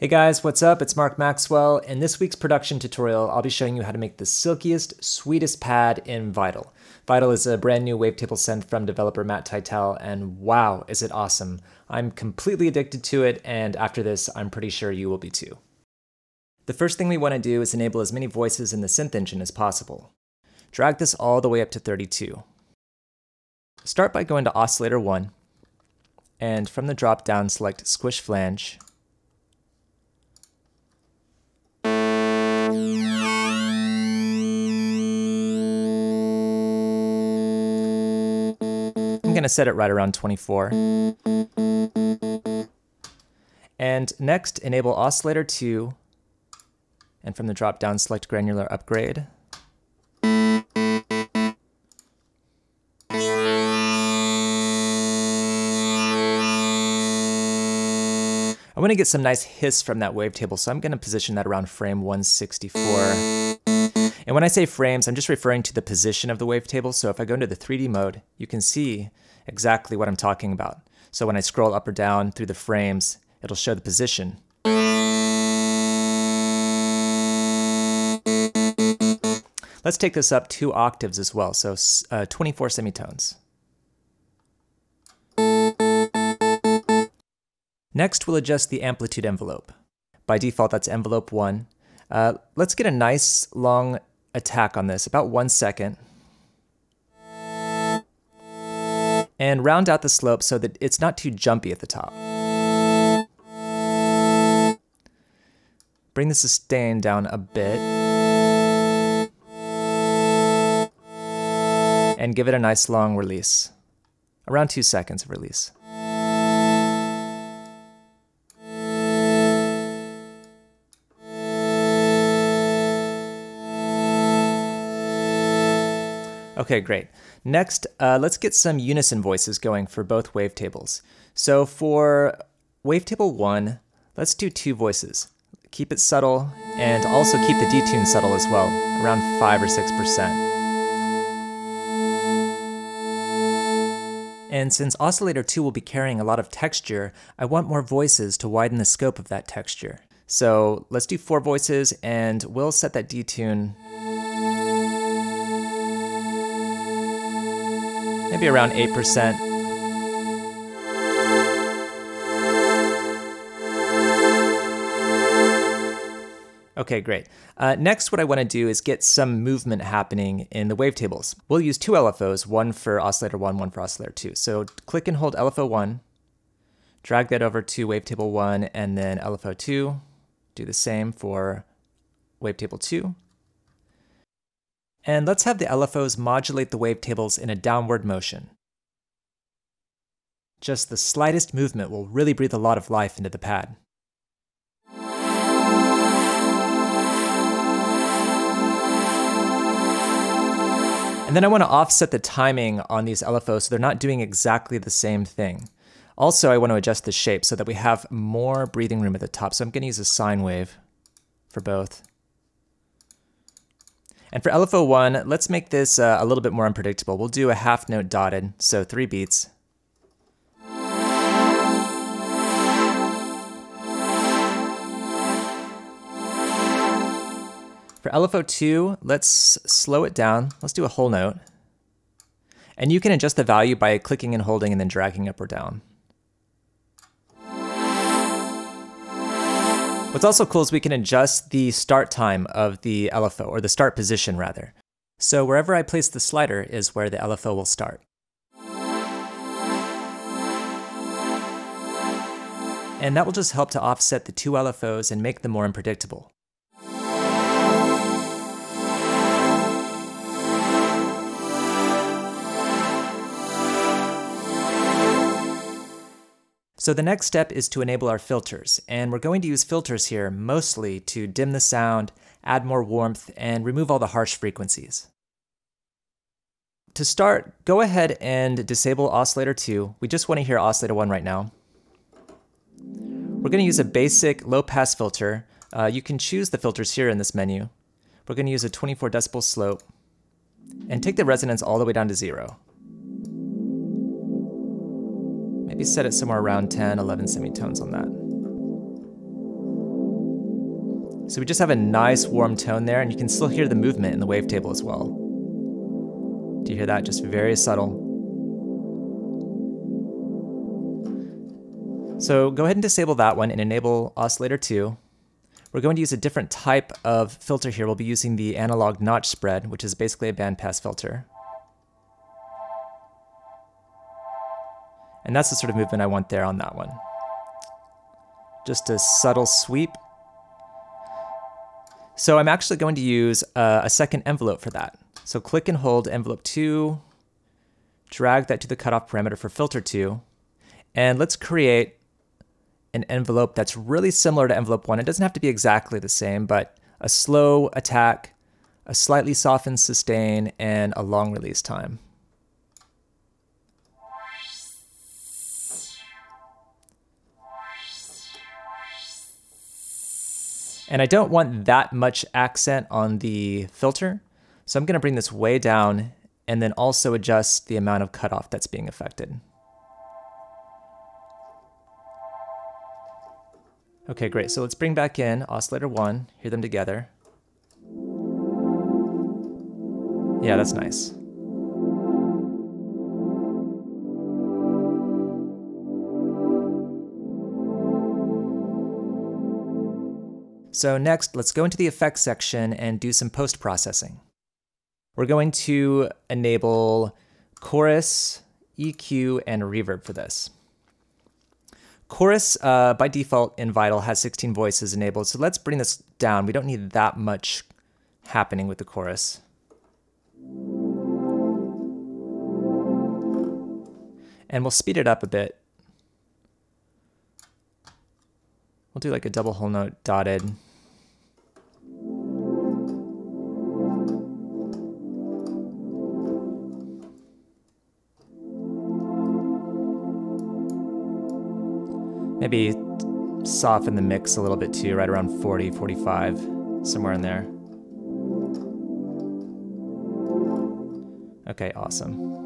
Hey guys, what's up? It's Mark Maxwell. In this week's production tutorial, I'll be showing you how to make the silkiest, sweetest pad in Vital. Vital is a brand new wavetable synth from developer Matt Tytel, and wow, is it awesome. I'm completely addicted to it, and after this, I'm pretty sure you will be too. The first thing we want to do is enable as many voices in the synth engine as possible. Drag this all the way up to 32. Start by going to Oscillator 1, and from the drop down select Squish Flange, going to set it right around 24. And next, enable Oscillator 2, and from the drop-down, select Granular Upgrade. I want to get some nice hiss from that wavetable, so I'm going to position that around frame 164. When I say frames, I'm just referring to the position of the wavetable. So if I go into the 3D mode, you can see exactly what I'm talking about. So when I scroll up or down through the frames, it'll show the position. Let's take this up two octaves as well, so uh, 24 semitones. Next, we'll adjust the amplitude envelope. By default, that's envelope 1. Uh, let's get a nice long attack on this, about one second. And round out the slope so that it's not too jumpy at the top. Bring the sustain down a bit. And give it a nice long release. Around two seconds of release. Okay, great. Next, uh, let's get some unison voices going for both wavetables. So for wavetable 1, let's do two voices. Keep it subtle, and also keep the detune subtle as well, around 5 or 6%. And since Oscillator 2 will be carrying a lot of texture, I want more voices to widen the scope of that texture. So let's do four voices, and we'll set that detune maybe around 8%. Okay, great. Uh, next, what I want to do is get some movement happening in the wavetables. We'll use two LFOs, one for oscillator 1, one for oscillator 2. So click and hold LFO 1, drag that over to wavetable 1, and then LFO 2. Do the same for wavetable 2. And let's have the LFOs modulate the wavetables in a downward motion. Just the slightest movement will really breathe a lot of life into the pad. And then I want to offset the timing on these LFOs so they're not doing exactly the same thing. Also, I want to adjust the shape so that we have more breathing room at the top. So I'm going to use a sine wave for both. And for LFO1, let's make this uh, a little bit more unpredictable. We'll do a half note dotted, so three beats. For LFO2, let's slow it down. Let's do a whole note. And you can adjust the value by clicking and holding and then dragging up or down. What's also cool is we can adjust the start time of the LFO, or the start position rather. So wherever I place the slider is where the LFO will start. And that will just help to offset the two LFOs and make them more unpredictable. So the next step is to enable our filters, and we're going to use filters here mostly to dim the sound, add more warmth, and remove all the harsh frequencies. To start, go ahead and disable oscillator 2. We just want to hear oscillator 1 right now. We're going to use a basic low-pass filter. Uh, you can choose the filters here in this menu. We're going to use a 24 decibel slope, and take the resonance all the way down to zero. Maybe set it somewhere around 10, 11 semitones on that. So we just have a nice warm tone there, and you can still hear the movement in the wavetable as well. Do you hear that? Just very subtle. So go ahead and disable that one and enable oscillator 2. We're going to use a different type of filter here. We'll be using the analog notch spread, which is basically a bandpass filter. And that's the sort of movement I want there on that one. Just a subtle sweep. So I'm actually going to use a, a second envelope for that. So click and hold envelope 2, drag that to the cutoff parameter for filter 2, and let's create an envelope that's really similar to envelope one. It doesn't have to be exactly the same, but a slow attack, a slightly softened sustain, and a long release time. And I don't want that much accent on the filter, so I'm going to bring this way down and then also adjust the amount of cutoff that's being affected. Okay, great. So let's bring back in oscillator one, hear them together. Yeah, that's nice. So next, let's go into the effects section and do some post-processing. We're going to enable chorus, EQ, and reverb for this. Chorus, uh, by default in Vital, has 16 voices enabled, so let's bring this down. We don't need that much happening with the chorus. And we'll speed it up a bit. We'll do like a double whole note dotted. Maybe soften the mix a little bit too, right around 40, 45, somewhere in there. Okay, awesome.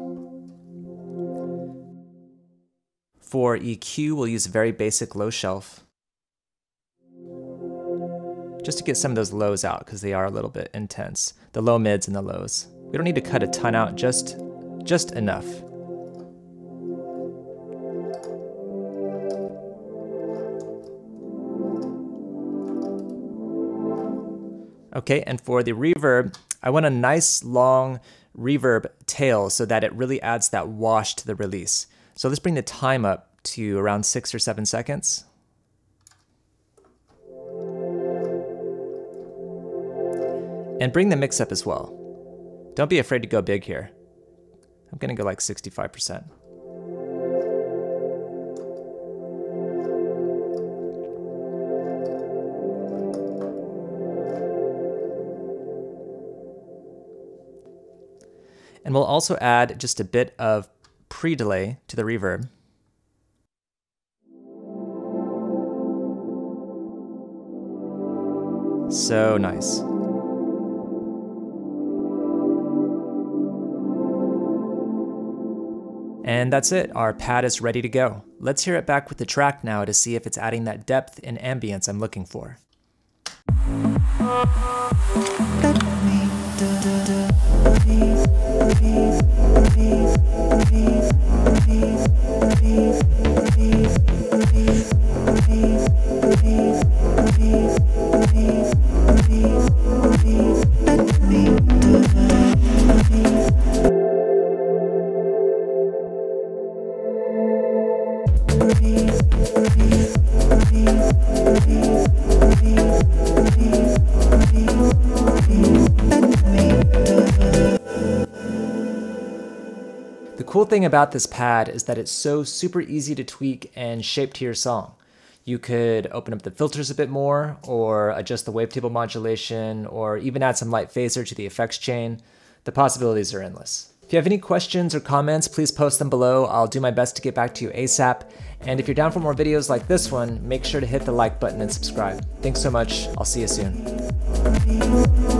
For EQ, we'll use a very basic low shelf. Just to get some of those lows out, because they are a little bit intense. The low mids and the lows. We don't need to cut a ton out, just, just enough. Okay, and for the reverb, I want a nice long reverb tail so that it really adds that wash to the release. So let's bring the time up to around six or seven seconds. And bring the mix up as well. Don't be afraid to go big here. I'm gonna go like 65%. And we'll also add just a bit of pre-delay to the reverb. So nice. And that's it, our pad is ready to go. Let's hear it back with the track now to see if it's adding that depth and ambience I'm looking for. Peace. Cool thing about this pad is that it's so super easy to tweak and shape to your song. You could open up the filters a bit more, or adjust the wavetable modulation, or even add some light phaser to the effects chain. The possibilities are endless. If you have any questions or comments, please post them below. I'll do my best to get back to you ASAP. And if you're down for more videos like this one, make sure to hit the like button and subscribe. Thanks so much. I'll see you soon.